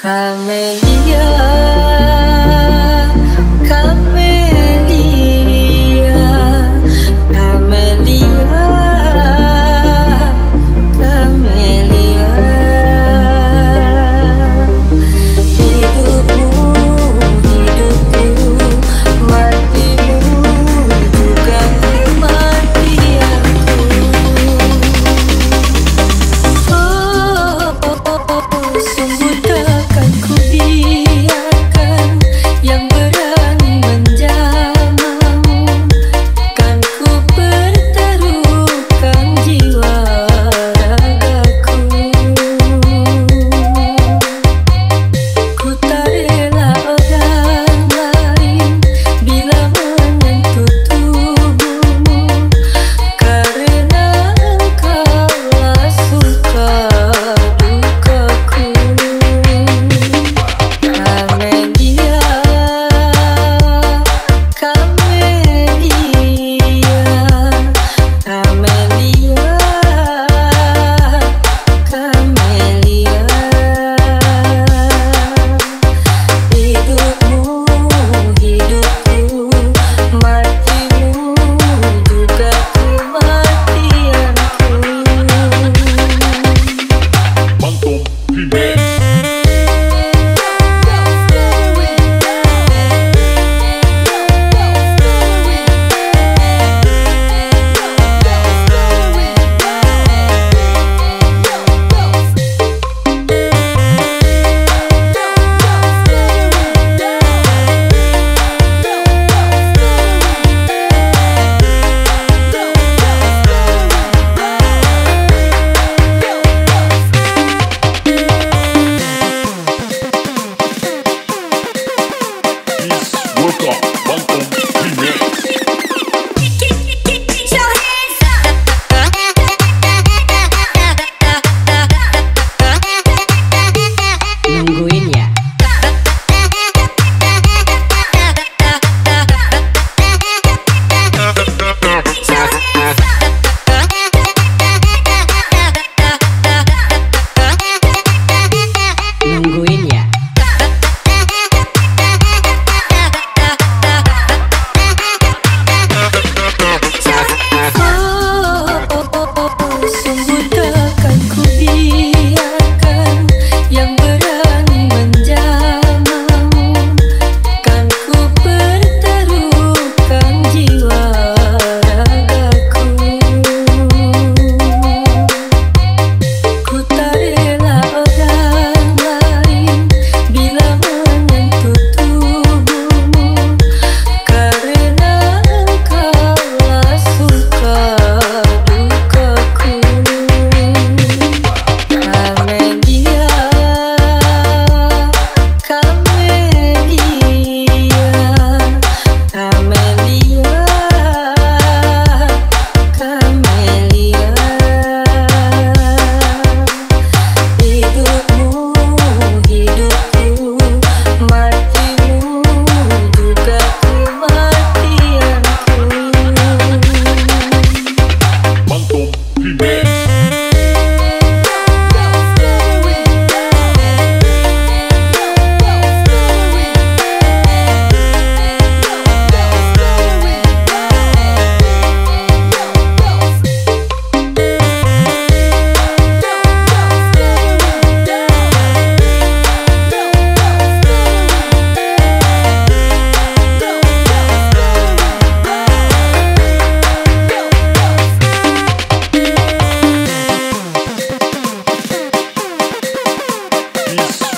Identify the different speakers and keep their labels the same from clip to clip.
Speaker 1: Camellia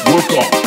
Speaker 2: work off.